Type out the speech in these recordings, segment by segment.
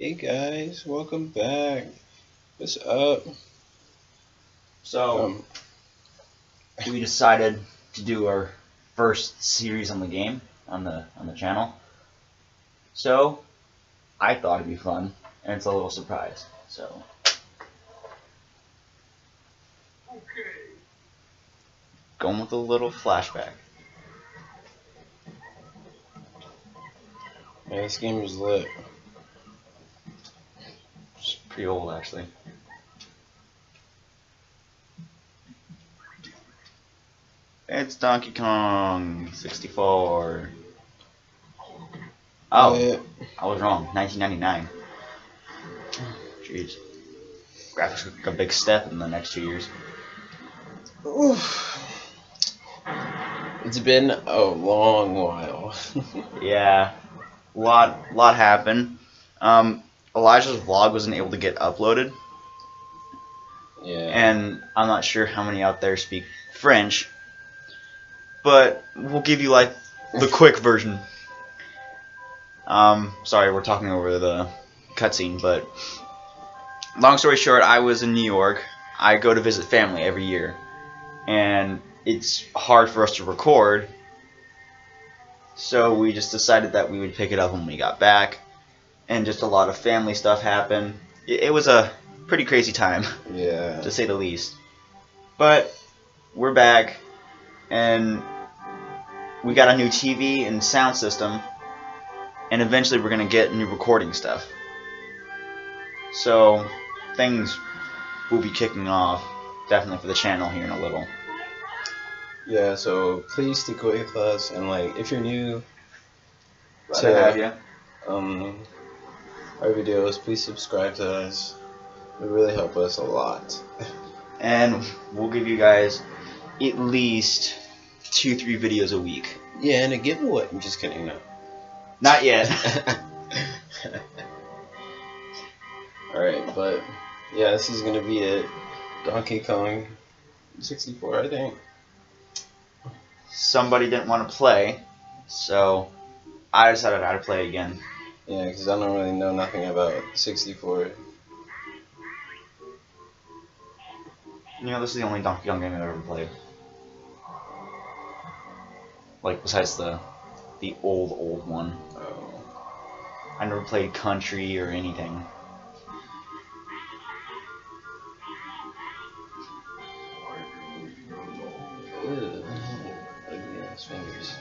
Hey guys, welcome back. What's up? So Um, we decided to do our first series on the game on the on the channel. So I thought it'd be fun, and it's a little surprise. So going with a little flashback. man, this game is lit. It's pretty old actually. It's Donkey Kong 64. Oh, Yeah. I was wrong. 1999. Jeez. Graphics took a big step in the next two years. Oof. It's been a long while. Yeah, A lot lot happened. Um, Elijah's vlog wasn't able to get uploaded, yeah. and I'm not sure how many out there speak French, but we'll give you like the quick version. Um, sorry, we're talking over the cutscene, but long story short, I was in New York. I go to visit family every year, and it's hard for us to record. So we just decided that we would pick it up when we got back, and just a lot of family stuff happened. It, it was a pretty crazy time yeah. to say the least. But we're back, and we got a new TV and sound system, and eventually we're gonna get new recording stuff. So things will be kicking off definitely for the channel here in a little. Yeah, so please stick with us and like if you're new Glad to to have you. um our videos, please subscribe to us. It really helps us a lot. And we'll give you guys at least two, three videos a week. Yeah, and a giveaway. I'm just kidding, no. Not yet. Alright, but yeah, this is gonna be it. Donkey Kong 64, I think. Somebody didn't want to play, so I decided I'd play again. Yeah, because I don't really know nothing about 64. You know, this is the only Donkey Kong game I've ever played. Like besides the the old old one. Oh. I never played Country or anything. Ew. Ugly ass fingers.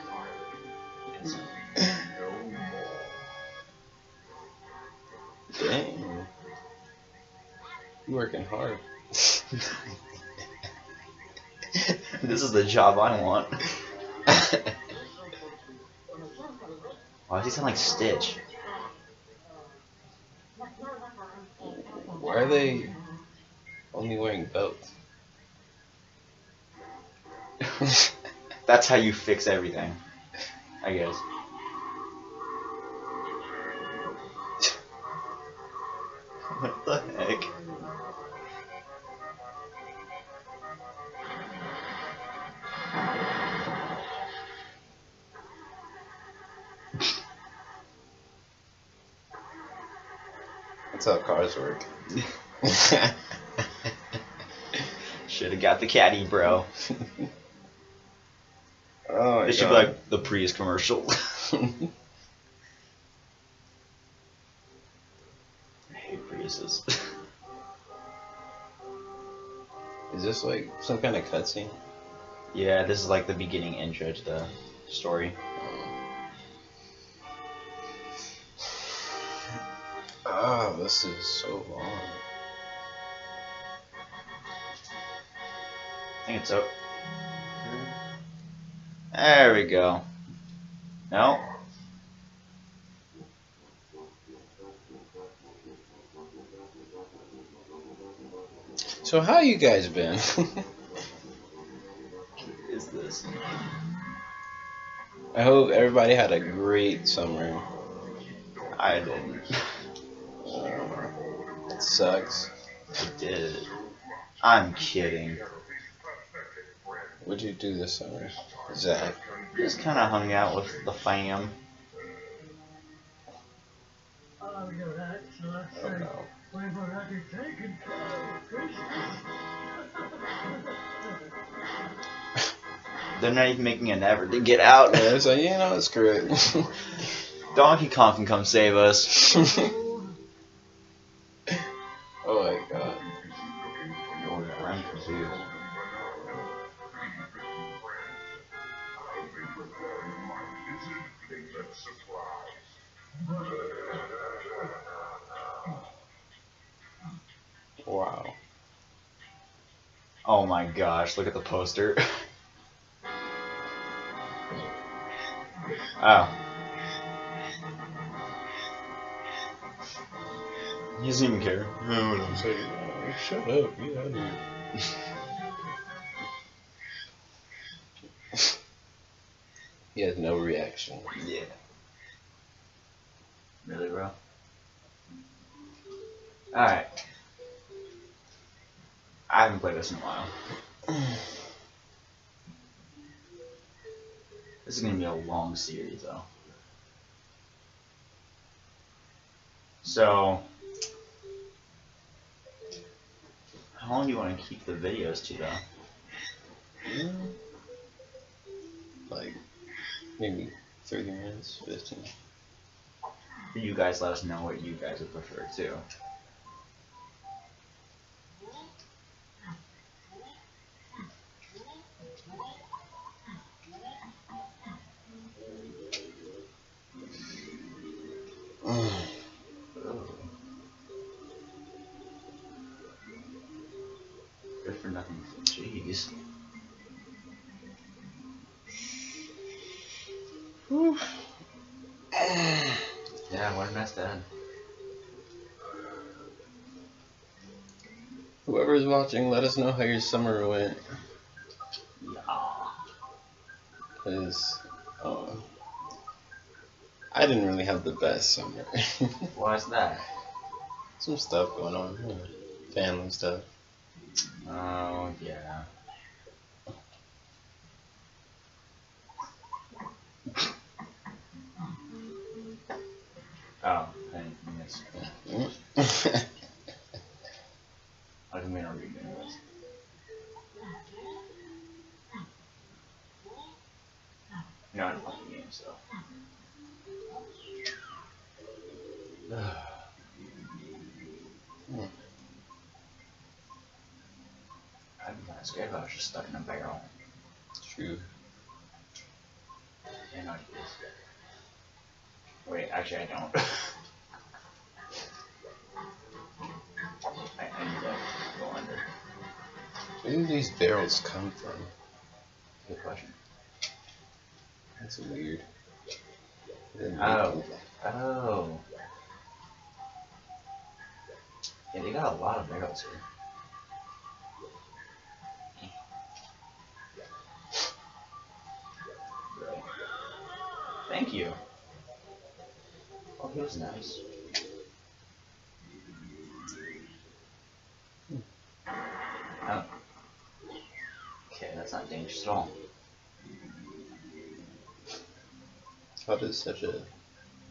You working hard. this is the job I want. Why does he sound like Stitch? Why are they only wearing belts? That's how you fix everything. I guess. How work. Should have got the caddy, bro. oh This should be like the Prius commercial. I hate Priuses. Is this like some kind of cutscene? yeah, this is like the beginning intro to the story. This is so long. I think it's up. There we go. No. So how you guys been? Is this? I hope everybody had a great summer. I didn't. It sucks. I did. I'm kidding. What'd you do this summer, Zach? Just kind of hung out with the fam. Oh no. They're not even making an effort to get out. Yeah, like, you know, screw it. Donkey Kong can come save us. gosh, look at the poster. oh. He doesn't even care. No, no, say, oh, uh, shut up, get out of here. he has no reaction. Yeah. Really, bro? Alright. I haven't played this in a while. This is gonna be a long series, though. So, how long do you want to keep the videos to, though? Like, maybe 30 minutes, 15. You guys let us know what you guys would prefer, too. Nothing. Jeez. Yeah, what a mess then. Whoever's watching, let us know how your summer went. Yeah. Because, um, I didn't really have the best summer. Why's that? Some stuff going on. Family stuff. Oh, yeah. Oh, I miss. I'd be kind of scared if was just stuck in a barrel. True. And I just... Wait, actually I don't. I, I need to go under. Where do these barrels come from? Good question. That's weird. Oh. Oh. Yeah, they got a lot of barrels here. Thank you. Oh, he was nice. Oh. Okay, that's not dangerous at all. How does such a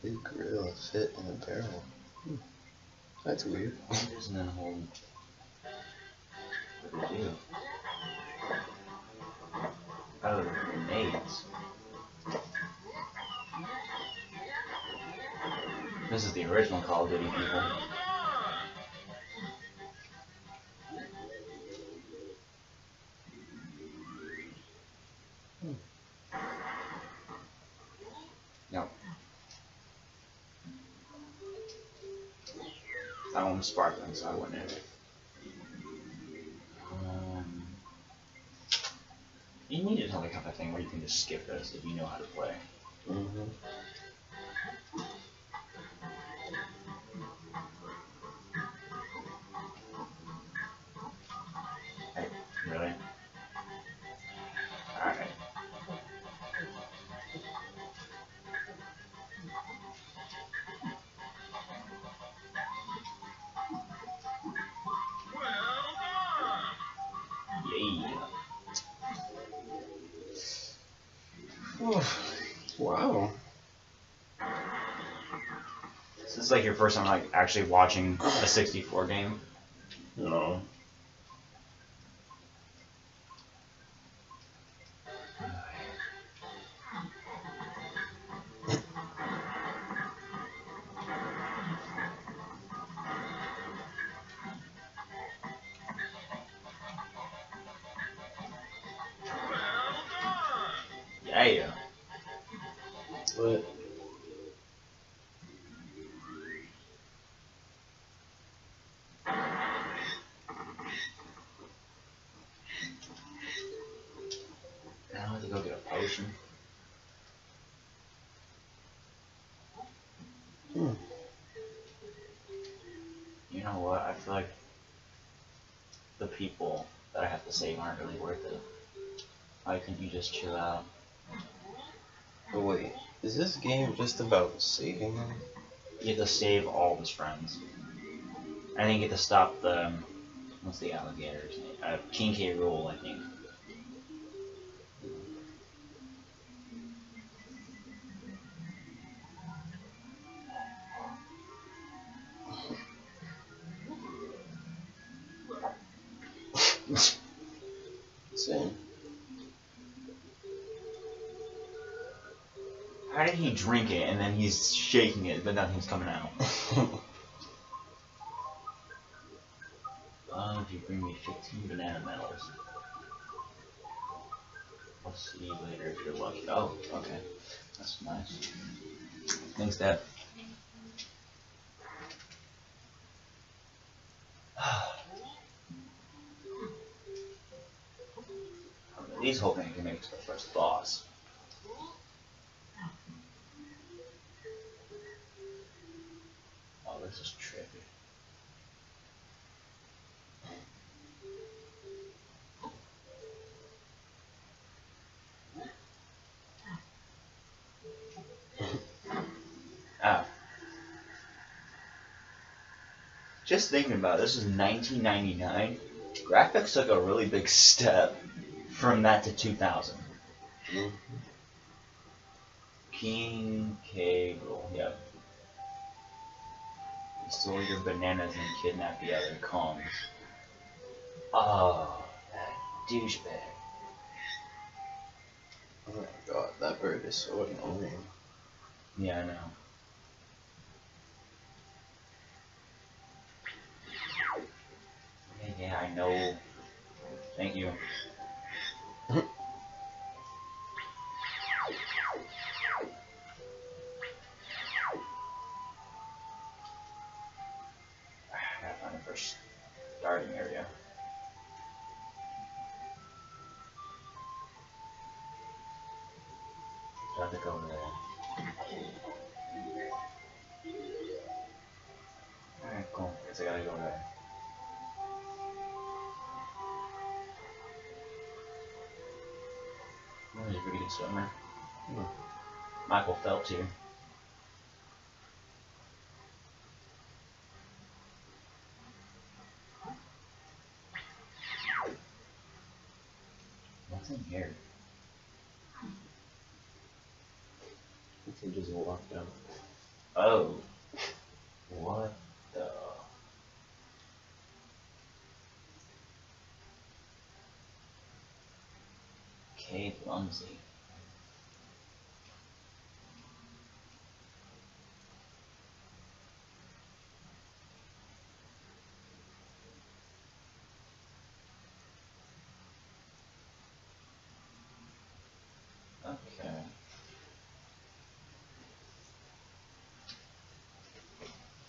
big gorilla fit in a barrel? Hmm. That's weird. Isn't a whole. What do they do? This is the original Call of Duty people. That one was sparkling, so I wouldn't. Um, you need kind of thing where you can just skip this if you know how to play. Mm-hmm. Hey, first time like actually watching a 64 game. No. Yeah. Save aren't really worth it. Why couldn't you just chill out? But wait, is this game just about saving them? You have to save all of his friends. I think you have to stop the um, what's the alligators? Uh, King K. Rool, I think. He's shaking it, but nothing's coming out? Uh, if you bring me 15 banana medals. I'll see you later if you're lucky. Oh, okay. That's nice. Thanks, Dad. I'm at least hoping I can make it to the first boss. Oh, this is trippy. Ah. Just thinking about it, this is 1999. Graphics took a really big step from that to 2000. Mhm. King K. Rool, yep. You stole your bananas and kidnapped the other Kongs. Oh, that douchebag. Oh my god, that bird is so annoying. Yeah, I know. Yeah, I know. Thank you. Swimmer. Hmm. Michael Phelps here. What's in here? You can just walk down. Oh. What the? K. Lumsy. Okay.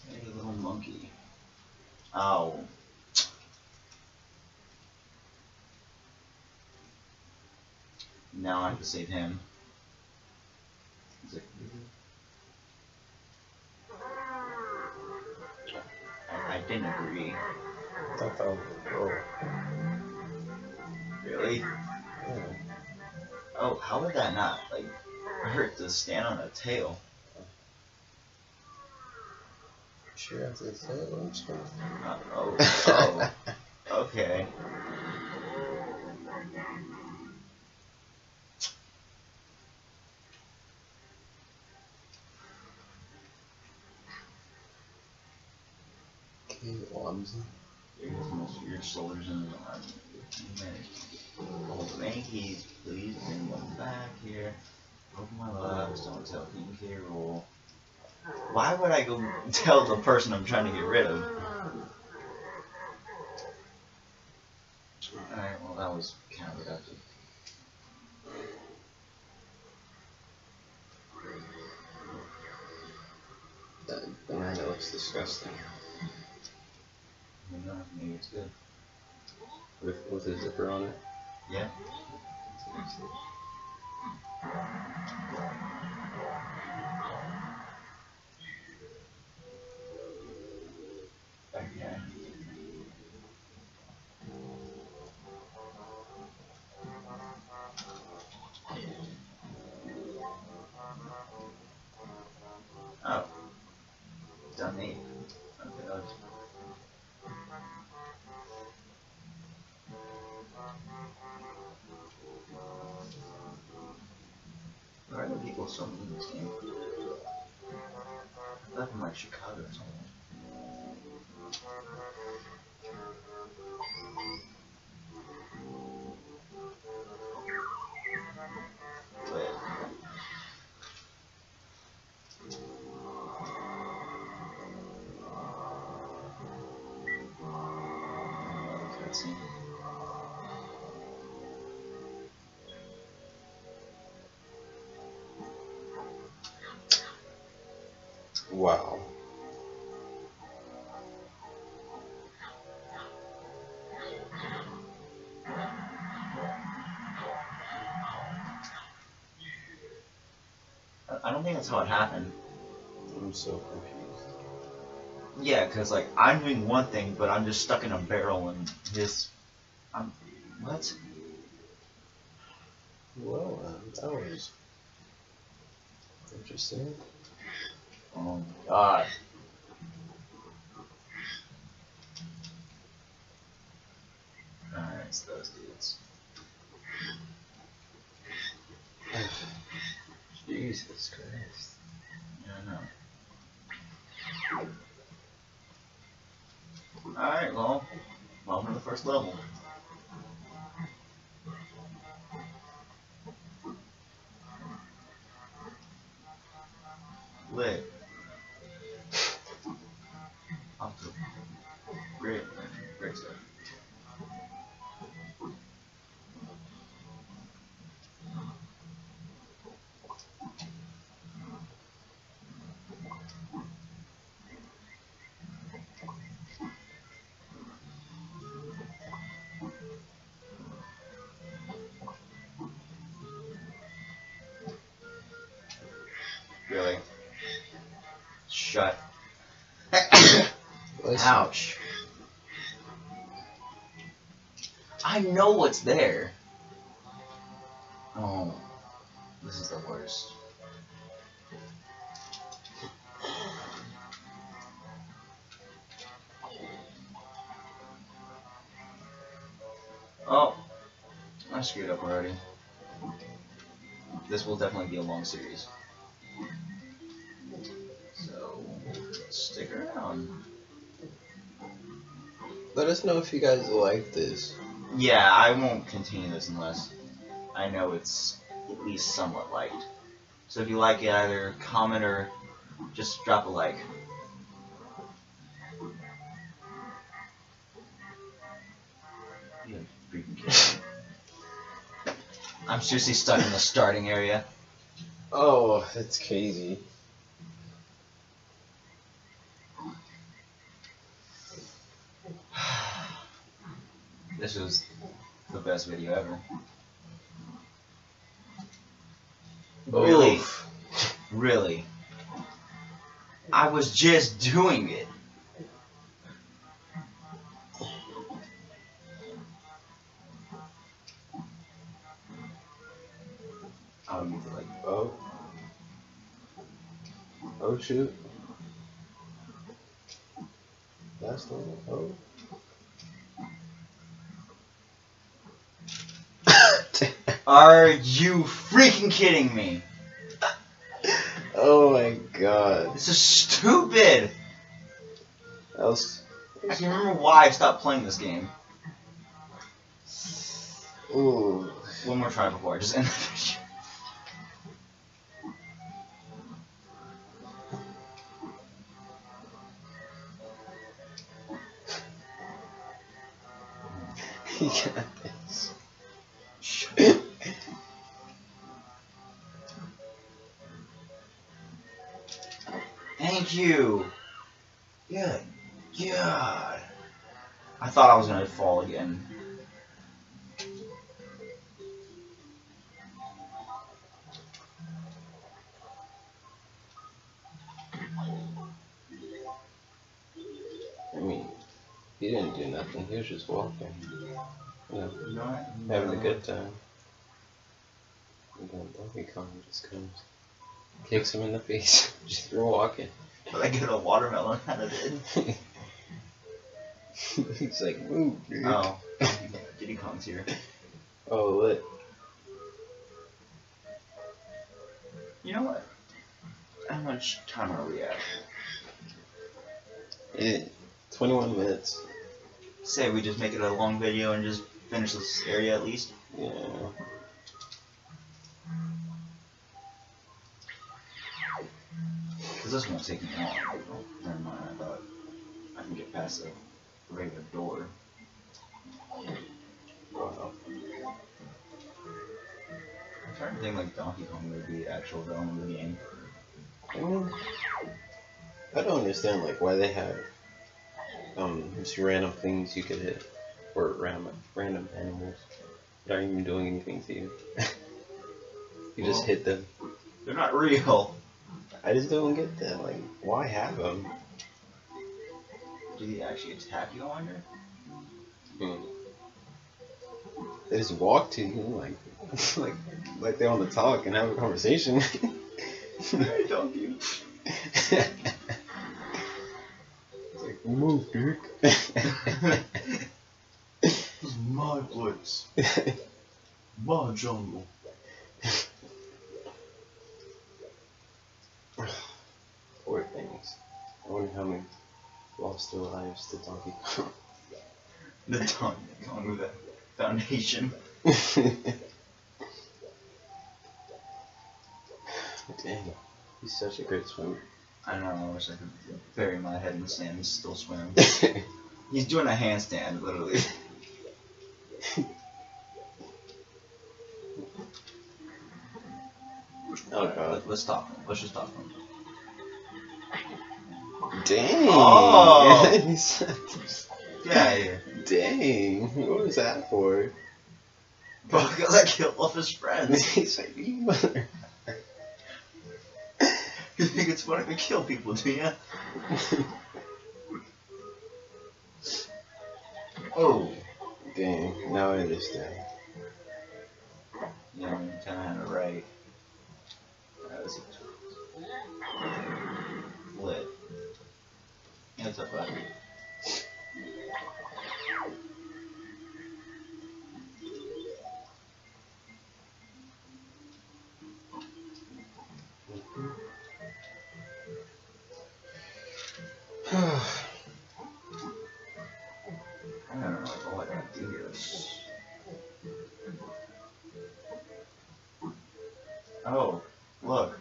Hey, little monkey. Oh. Now I have to save him. I, I didn't agree. I thought that was a girl. Really? Yeah. Oh, how would that not like hurt to stand on a tail? Sure, it. I'm just gonna- Uh, oh, oh, okay. Okay. Here goes most of your soldiers in the army. Old Yankees, please bring them back here. Open my lives, don't tell King K. Rool. Why would I go tell the person I'm trying to get rid of? Alright, well that was counterproductive. That banana looks disgusting. Know, maybe it's good. With with a zipper on it. Yeah. Eight. Okay, Why are the people so mean in this game? I from like Chicago or something. Cutscene. Wow. I- I don't think that's how it happened. I'm so confused. Yeah, because like I'm doing one thing, but I'm just stuck in a barrel and his. I'm. What? Well, um, that was interesting. Oh my god. Alright, it's those dudes. Jesus Christ. Yeah, I know. Alright, well, welcome to Shut. Ouch. I know what's there. Oh, this is the worst. Oh, I screwed up already. This will definitely be a long series. Stick. Let us know if you guys like this. Yeah, I won't continue this unless I know it's at least somewhat liked. So if you like it, either comment or just drop a like. You freaking kidding me. I'm seriously stuck in the starting area. Oh, that's crazy. Was the best video ever. Really? Oof. Really? I was just doing it. Oh, you like Oh. Oh shoot. That's the one. Oh. Are you freaking kidding me? oh my god. This is stupid. Else I can remember why I stopped playing this game. Ooh. One more try before I just end He was just walking. You know, having a good time. And then Donkey Kong just comes, kicks him in the face, just for walking. But I get a watermelon out of it. He's like, move, dude. Oh. Diddy Kong's here. Oh, what? You know what? How much time are we at? It, 21 minutes. Say we just make it a long video and just finish this area at least. Yeah. Because this won't take me long. Oh, never mind, I thought I can get past the regular door. Wow. I'm trying to think like Donkey Kong would be the actual villain of the game. I mean, I don't understand like why they have um just random things you could hit or random random animals that aren't even doing anything to you. you just hit them. They're not real. I just don't get that. Like, why have them? Do they actually attack you, on wonder? Hmm. They just walk to you like, like, like they want to talk and have a conversation. Donkey. it's like, move, dude. This is my place. My jungle. Poor things. I wonder how many lost their lives to Donkey Kong. The Donkey Kong with that foundation. Dang, he's such a great swimmer. I don't know, I wish I could bury my head in the sand and still swim. He's doing a handstand, literally. oh god. Let's stop him. Let's just stop him. Dang. Oh. He's- Get out of here. Dang. What was that for? Because I killed all his friends. he's like, you mother. You think it's funny to kill people, do ya? Oh. Dang. Now I understand. Yeah, I kind of had it right. That was lit. Yeah, what's up, gotta do here is... Oh, look.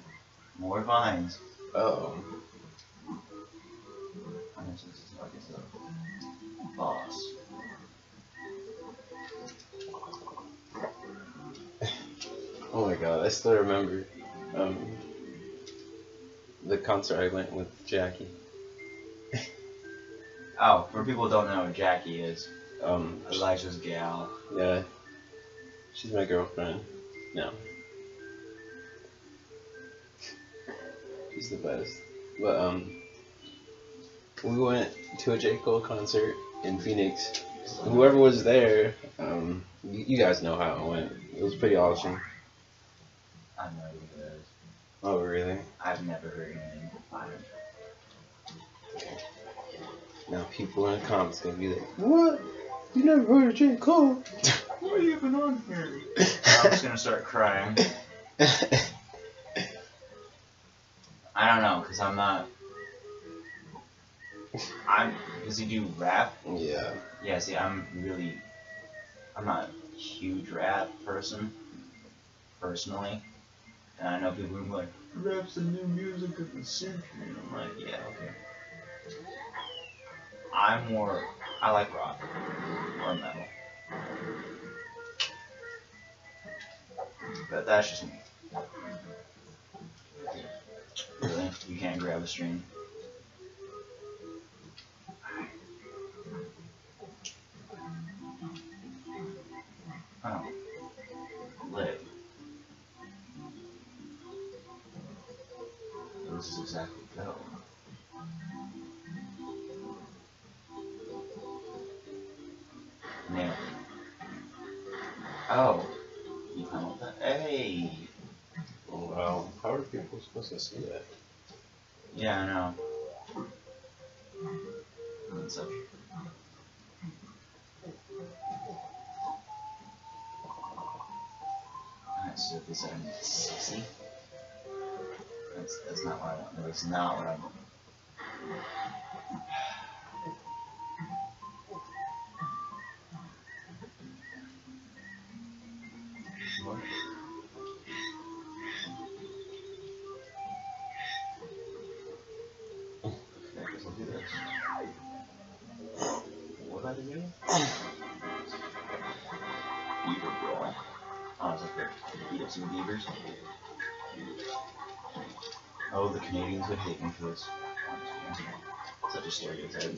More vines. oh. I guess this is like it's a boss. Oh my god, I still remember um, the concert I went with Jackie. Oh, for people who don't know, Jackie is Um, Elijah's gal. yeah, she's my girlfriend. No. She's the best. But, um, we went to a J. Cole concert in Phoenix. Whoever was there, um, you, you guys know how it went. It was pretty awesome. I know who it is. Oh, really? I've never heard anything. Now people in the comments gonna be like, what? You never heard of J. Cole? What are you even on here? I'm just gonna start crying. I don't know, cause I'm not. I'm. Does he do rap? Yeah. Yeah. See, I'm really. I'm not a huge rap person, personally. And I know people who are like, rap's the new music of the century. And I'm like, yeah, okay. I'm more. I like rock or metal. But that's just me. Really? You can't grab a string. Oh. Lit. This is exactly go. How are supposed to see that? Yeah, I know. What's up? Alright, so this item is 60. That's, that's not what I want. That's not what I want.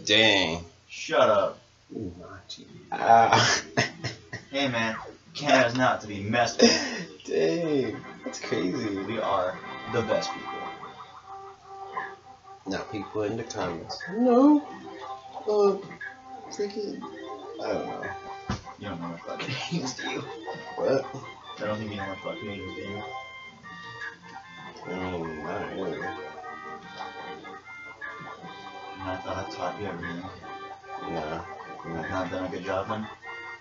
Dang. Shut up. Ooh, not you. Ah. Hey man, Canada's not to be messed with. Dang. That's crazy. We are the best people. Now people in the comments. No. Uh, freaking. I don't know. You don't know much about Canadians, do you? What? I don't think you know much about Canadians, do you? I mean, not really. And I thought I taught you everything. Nah. I've not done a good job then.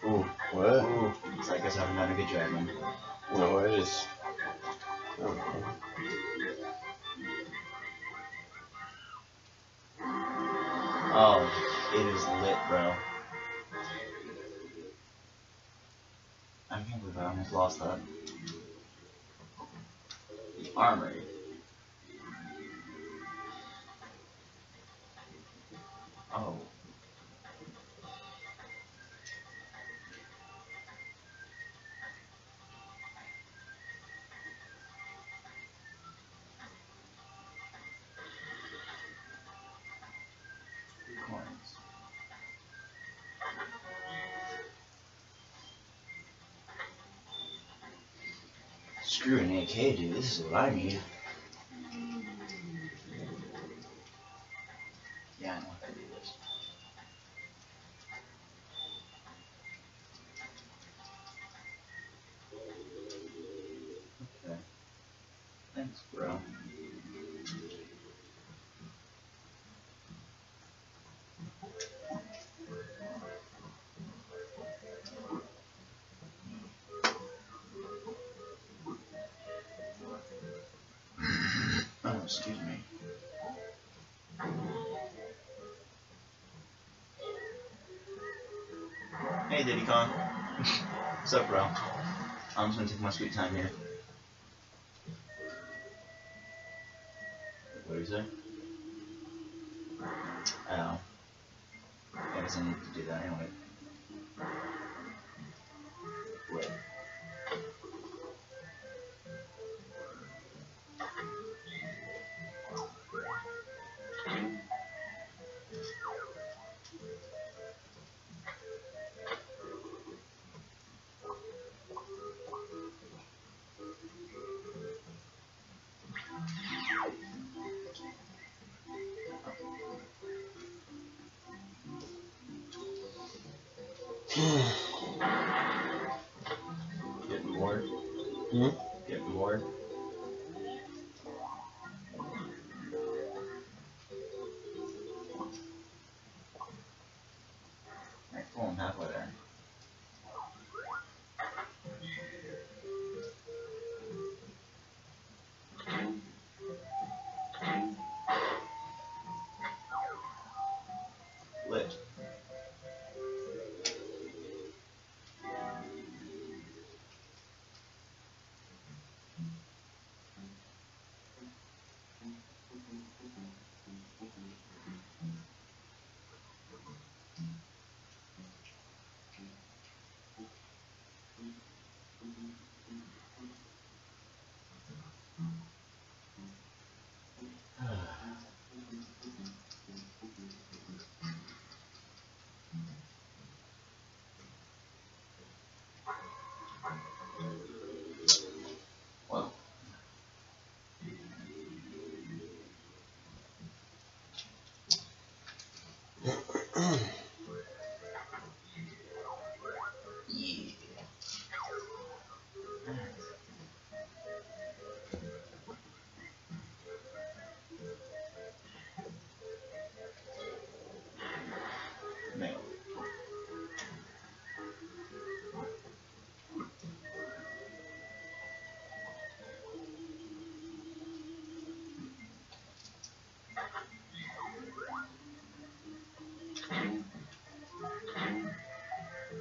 Ooh, what? Ooh, so I guess I haven't done a good job then. No, I just. I don't know. Oh, it is lit, bro. I can't believe I almost lost that. The armory. Oh. Screw an AK, dude. This is what I need. Excuse me. Hey, Diddy Kong. What's up, bro? I'm just gonna take my sweet time here. What do you say? Oh. I guess I need to do that anyway.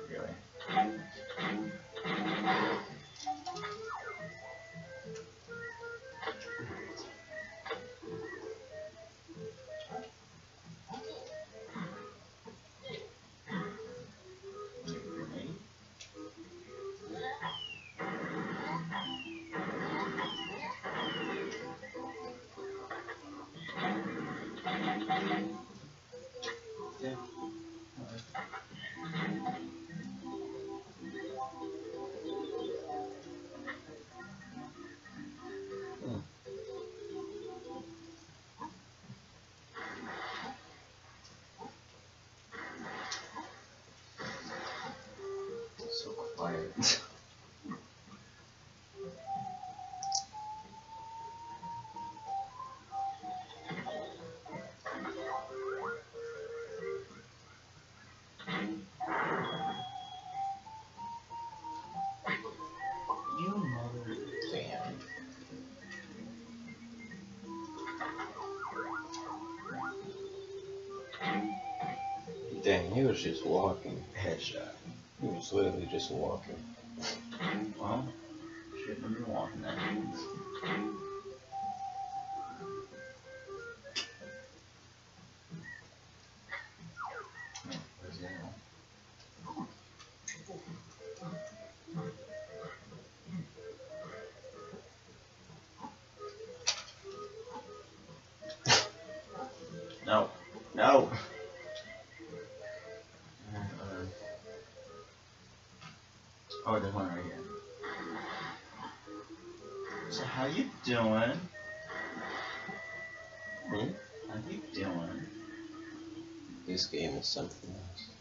Really? Yeah. Dang, he was just walking. Headshot. He was literally just walking. Oh, there's one right here. So how you doing? Hmm? How you doing? This game is something else.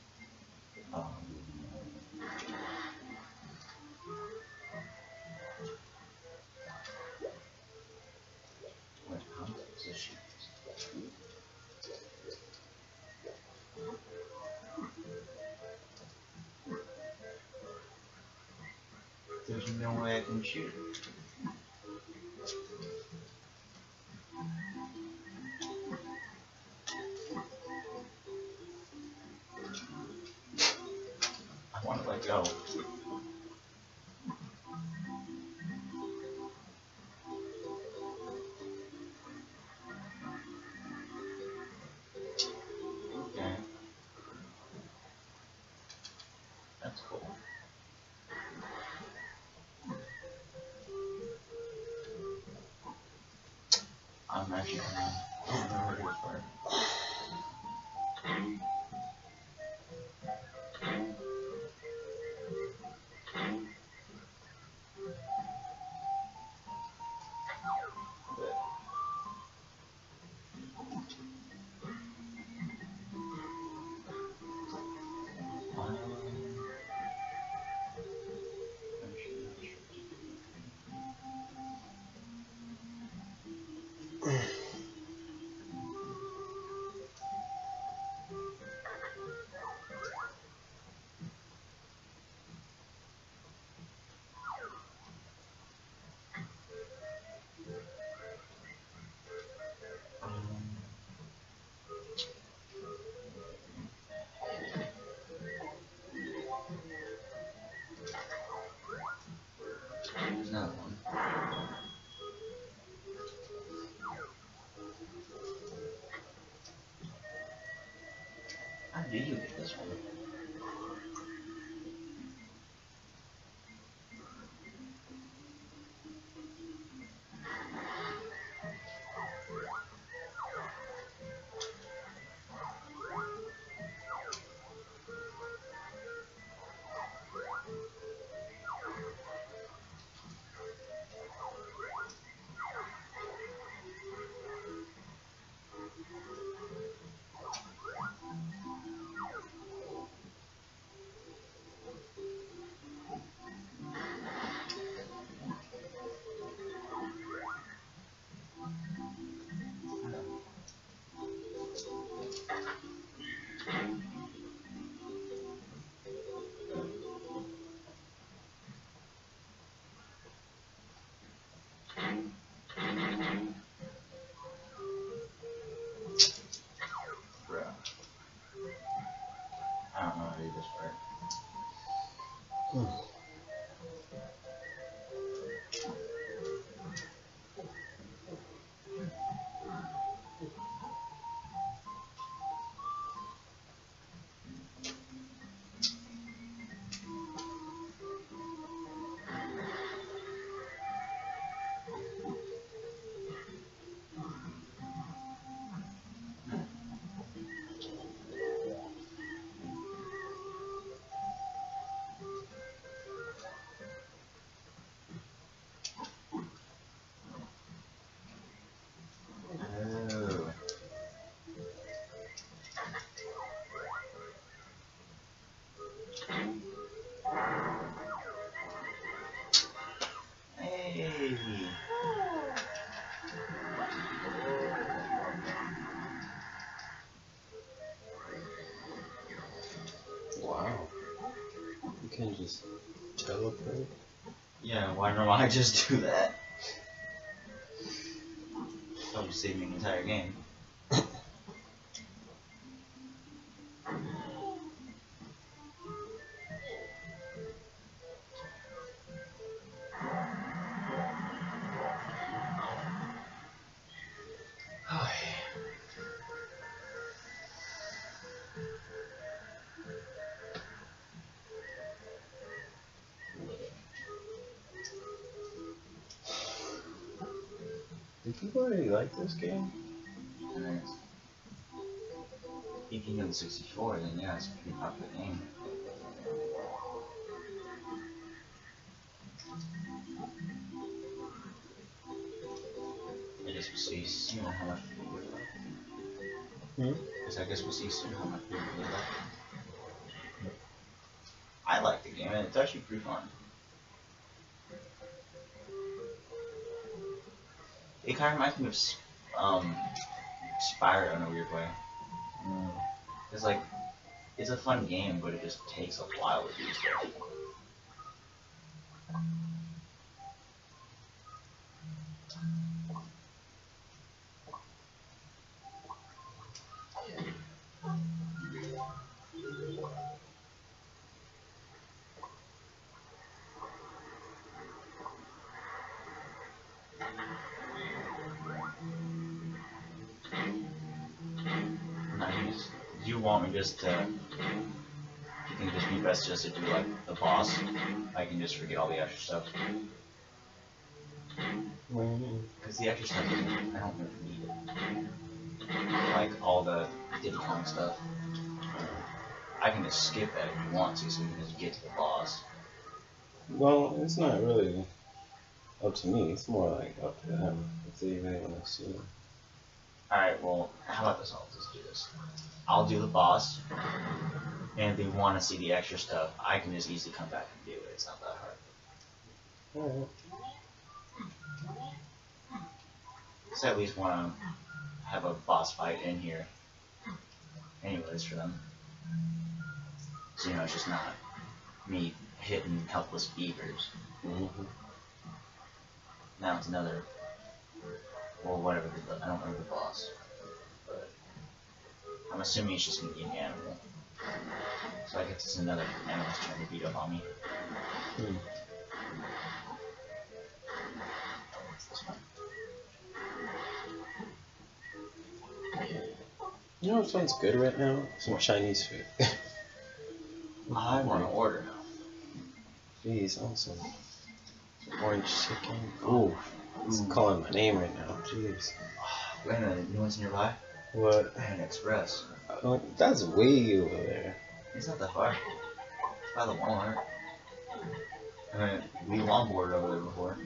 Way I'm actually gonna I don't know where it is for. There's another one. How do you get this one? Can just teleport. Yeah, why don't I just do that? That'll just save me an entire game. Do people already like this game? Nice. Speaking of the 64, then yeah, it's a pretty popular game. I guess we'll see soon how much people really like it. Hmm? Because I guess we'll see soon how much people really like it. I like the game, and it's actually pretty fun. Kind of reminds me of um, Spyro in a weird way. It's like, it's a fun game, but it just takes a while to do stuff. Nice. Do you want me just to? Do you think it'd be best just to do like the boss? I can just forget all the extra stuff. Because the extra stuff, I don't really need it. Like all the Kong stuff. I can just skip that if you want to, so you can just get to the boss. Well, it's not really up to me. It's more like up to them if they really want to see it. Alright, well, how about this? I'll just do this. I'll do the boss, and if they want to see the extra stuff, I can just easily come back and do it. It's not that hard. Alright. Because I at least want to have a boss fight in here. Anyways, for them. So, you know, it's just not me hitting helpless beavers. hmm Now it's another. Well, whatever. The, I don't remember the boss. But I'm assuming it's just going to be an animal. So I guess it's another animal's trying to beat up on me. Hmm. This one. You know what sounds good right now? Some Chinese food. I want to order. Jeez, awesome. Some orange chicken. Ooh, it's hmm. calling my name right now. Jeez. Wait a minute, you know what's nearby? What? Panda Express. Oh, that's way over there. It's not that far. It's by the Walmart. I mean, we longboarded over there before.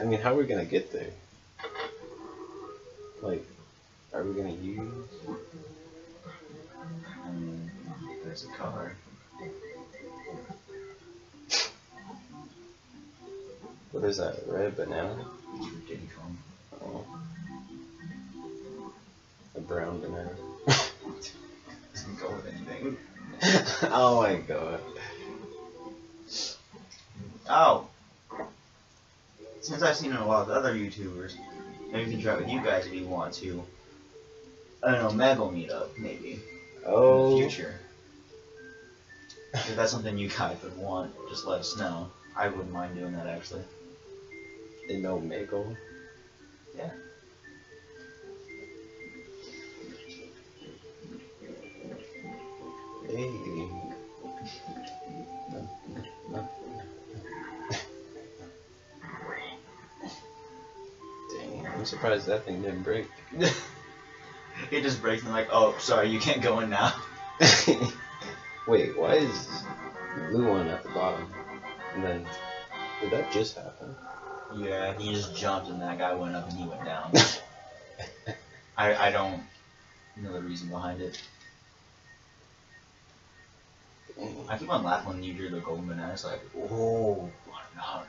I mean, how are we gonna get there? Like, are we gonna use? I mean, there's a car. What is that? Red banana? Oh. A brown banana. Doesn't go with anything. oh my god. Oh! Since I've seen a lot of other YouTubers, maybe we can try it with you guys if you want to. I don't know, Mega meetup, maybe. In Oh. the future. If that's something you guys would want, just let us know. I wouldn't mind doing that actually. In Omegle. Yeah. Hey. Dang, I'm surprised that thing didn't break. it just breaks and like, oh, sorry, you can't go in now. Wait, why is blue one at the bottom? And then, did that just happen? Yeah, he just jumped and that guy went up and he went down. I I don't know the reason behind it. I keep on laughing when you hear the golden banana. It's like, oh, no,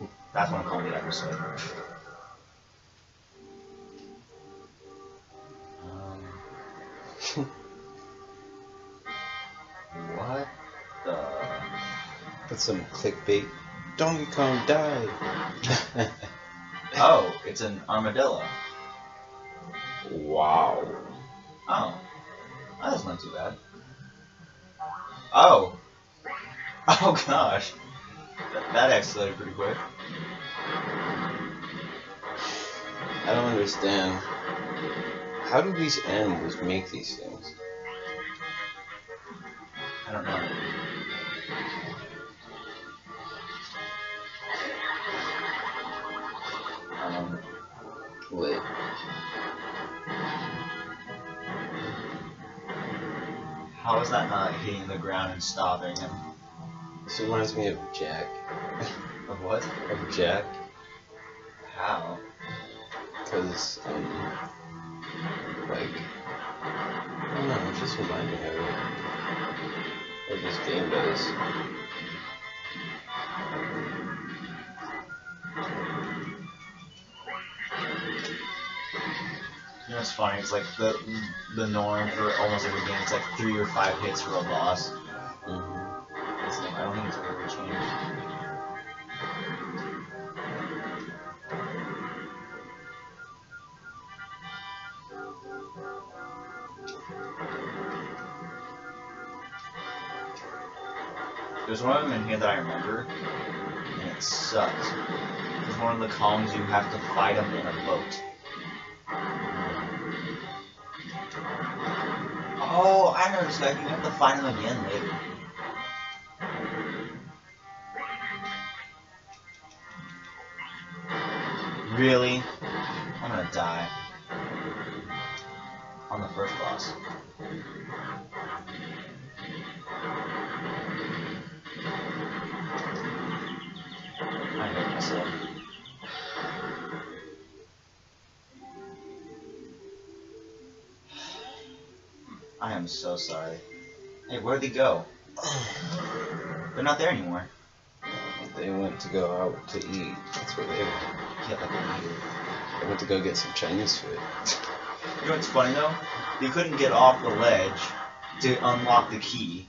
no. That's what I'm calling the episode. Um, what the That's some clickbait. Donkey Kong died. Oh, it's an armadillo. wow. Oh. That's not too bad. Oh. Oh gosh. That, that escalated pretty quick. I don't understand. How do these animals make these things? Ground and stopping him? This reminds me of Jack. Of what? Of Jack, How? because um, like I don't know, it just reminded me of it. This game does. You funny? It's like the the norm for almost every game. It's like three or five hits for a boss. hmm This game, I don't think it's ever changed. There's one of them in here that I remember, and it sucks. There's one of the columns you have to fight them in a boat. Oh, I know this guy. You have to find him again later. Really? I'm gonna die. On the first boss. I hate myself. I am so sorry. Hey, where'd they go? They're not there anymore. They went to go out to eat. That's where they went. Get like meter. They went to go get some Chinese food. You know what's funny though? They couldn't get off the ledge to unlock the key,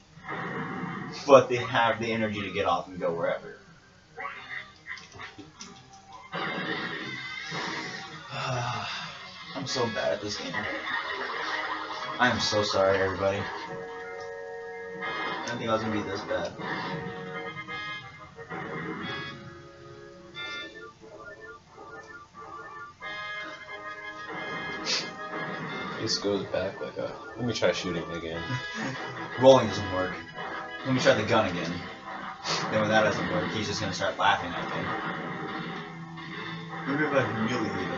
but they have the energy to get off and go wherever. I'm so bad at this game. I am so sorry, everybody. I didn't think I was gonna be this bad. This goes back like a. Let me try shooting again. Rolling doesn't work. Let me try the gun again. Then when that doesn't work, he's just gonna start laughing at me. Maybe if I humiliate him.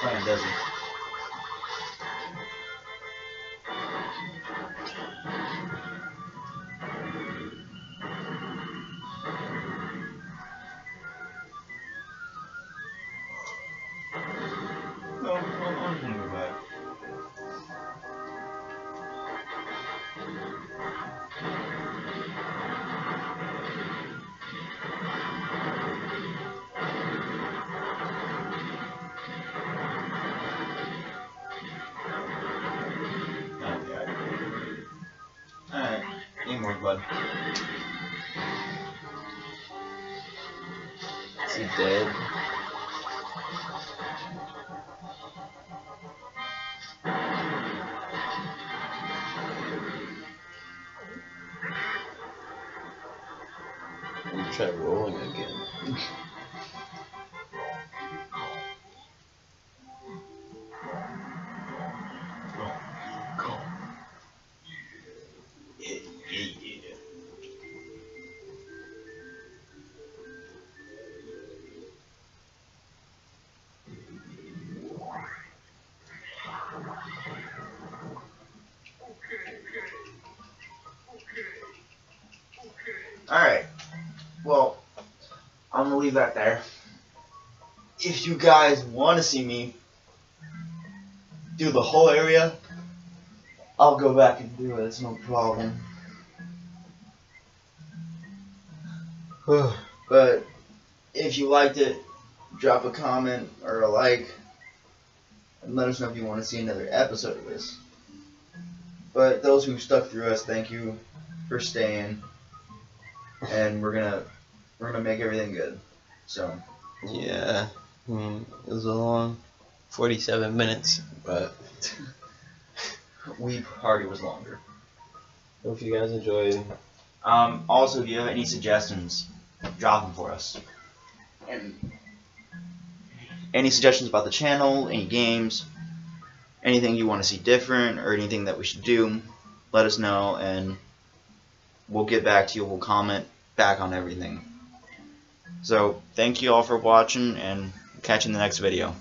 Productive plan, leave that there. If you guys want to see me do the whole area, I'll go back and do it. It's no problem. but if you liked it, drop a comment or a like, and let us know if you want to see another episode of this. But those who stuck through us, thank you for staying, and we're gonna we're gonna make everything good. So Yeah. I mean, it was a long 47 minutes, but Wii Party was longer. hope you guys enjoyed. Um, also, if you have any suggestions, drop them for us. And any suggestions about the channel, any games, anything you want to see different, or anything that we should do, let us know, and we'll get back to you. We'll comment back on everything. So, thank you all for watching, and catch you in the next video.